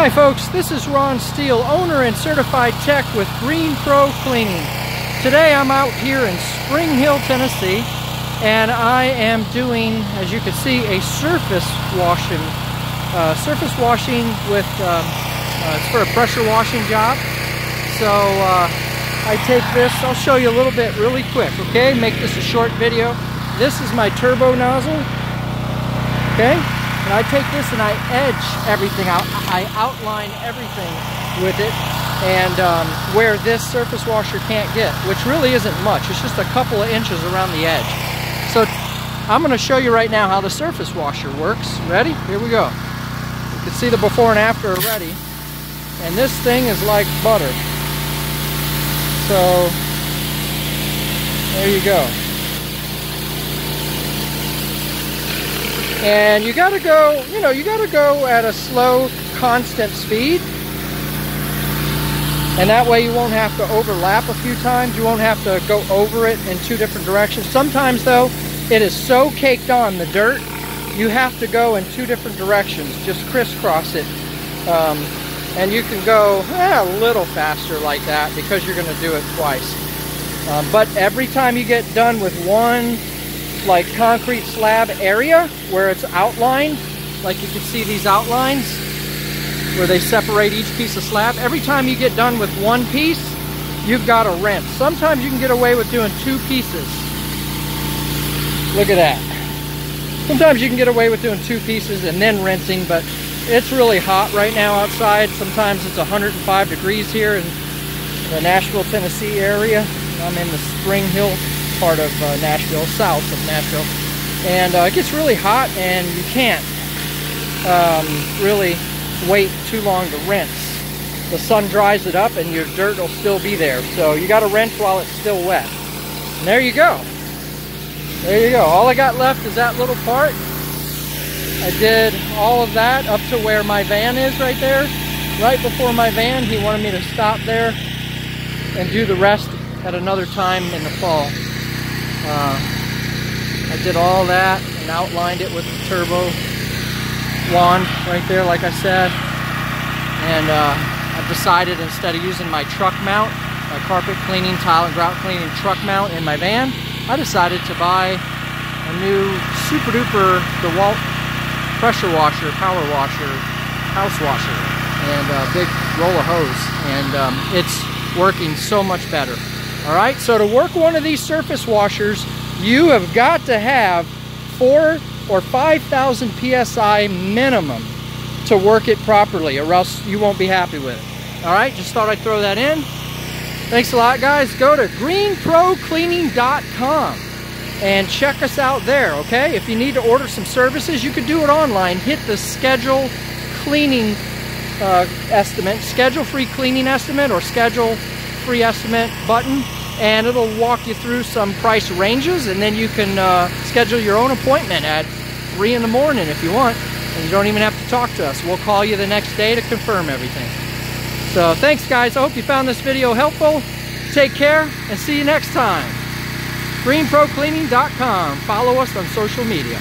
Hi folks, this is Ron Steele, owner and certified tech with GreenPro Cleaning. Today I'm out here in Spring Hill, Tennessee, and I am doing, as you can see, a surface washing. Uh, surface washing with, um, uh, it's for a pressure washing job. So uh, I take this, I'll show you a little bit really quick, okay? Make this a short video. This is my turbo nozzle, okay? I take this and I edge everything out. I outline everything with it and um, where this surface washer can't get, which really isn't much. It's just a couple of inches around the edge. So I'm gonna show you right now how the surface washer works. Ready? Here we go. You can see the before and after already. And this thing is like butter. So there you go. And you gotta go, you know, you gotta go at a slow, constant speed. And that way you won't have to overlap a few times. You won't have to go over it in two different directions. Sometimes though, it is so caked on the dirt, you have to go in two different directions. Just crisscross it. Um, and you can go eh, a little faster like that because you're gonna do it twice. Um, but every time you get done with one like concrete slab area where it's outlined, like you can see these outlines where they separate each piece of slab. Every time you get done with one piece, you've got to rinse. Sometimes you can get away with doing two pieces. Look at that. Sometimes you can get away with doing two pieces and then rinsing, but it's really hot right now outside. Sometimes it's 105 degrees here in the Nashville, Tennessee area. I'm in the Spring Hill part of uh, Nashville, south of Nashville. And uh, it gets really hot and you can't um, really wait too long to rinse. The sun dries it up and your dirt will still be there. So you got to rinse while it's still wet. And there you go. There you go. All I got left is that little part. I did all of that up to where my van is right there. Right before my van, he wanted me to stop there and do the rest at another time in the fall. Uh, I did all that and outlined it with the turbo wand right there, like I said. And uh, I've decided instead of using my truck mount, my carpet cleaning, tile and grout cleaning truck mount in my van, I decided to buy a new super duper DeWalt pressure washer, power washer, house washer, and a big roll of hose. And um, it's working so much better. All right, so to work one of these surface washers, you have got to have four or 5,000 PSI minimum to work it properly or else you won't be happy with it. All right, just thought I'd throw that in. Thanks a lot, guys. Go to greenprocleaning.com and check us out there, okay? If you need to order some services, you can do it online. Hit the schedule cleaning uh, estimate, schedule free cleaning estimate or schedule free estimate button and it'll walk you through some price ranges and then you can uh, schedule your own appointment at 3 in the morning if you want and you don't even have to talk to us. We'll call you the next day to confirm everything. So thanks guys, I hope you found this video helpful. Take care and see you next time. GreenProCleaning.com. Follow us on social media.